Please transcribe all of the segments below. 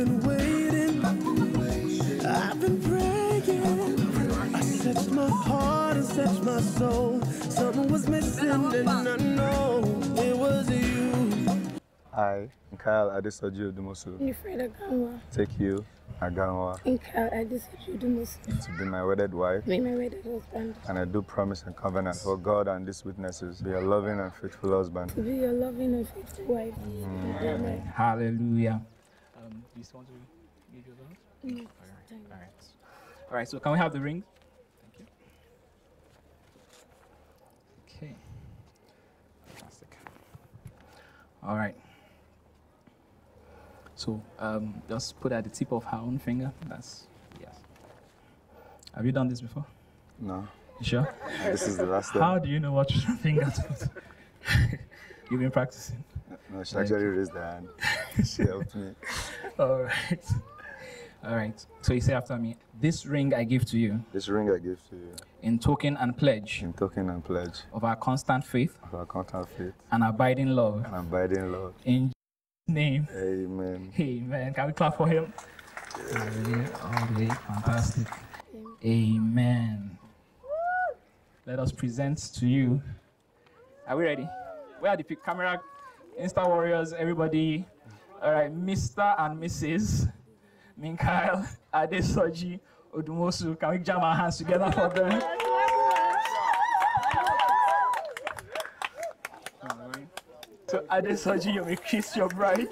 I've been waiting. I've been praying. I searched my heart and searched my soul. Something was missing, and I know it was you. I, Kyle Adesoji Odumosu, Nifreda Ganwa. take you, Aganwa, Inka Adesoji Dumus. to be my wedded wife, Be my wedded husband. and I do promise and covenant for God and these witnesses, be a loving and faithful husband. To be your loving and faithful wife. Mm. Amen. Hallelujah. Um, do you still want to give your vows? Mm, All right. All right. So can we have the ring? Thank you. Okay. Fantastic. All right. So um, just put at the tip of her own finger. That's yes. Have you done this before? No, You sure? this is the last Time. How do you know what finger to put? You've been practicing. No, she actually raised her hand. She helped me. All right. All right. So you say after me, this ring I give to you This ring I give to you in token and pledge in token and pledge of our constant faith of our constant faith and abiding love. and abiding love. In Jesus' name, Amen. amen. Can we clap for him? All the. Fantastic. Amen. Let us present to you. Are we ready? Where are the camera? Insta warriors, everybody. All right, Mr. and Mrs. Minkael Adesoji Odumosu. Can we jam our hands together for them? So Adesoji, you may kiss your bride.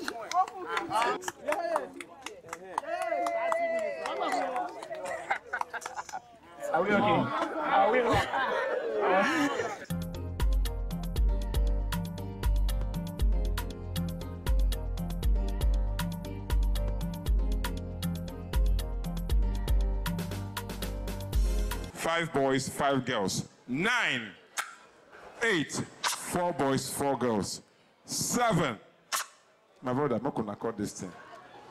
Are we okay? Are we okay? Five boys, five girls. Nine, eight, four boys, four girls. Seven. My brother, I'm not gonna call this thing.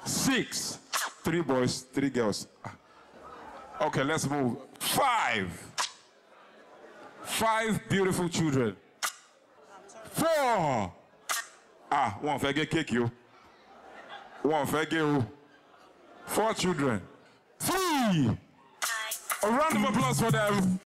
Six, three boys, three girls. Ah. Okay, let's move. Five. Five beautiful children. Four. Ah, one fẹ́ cake you. One fẹ́ you. Four children. Three. A round of applause for them.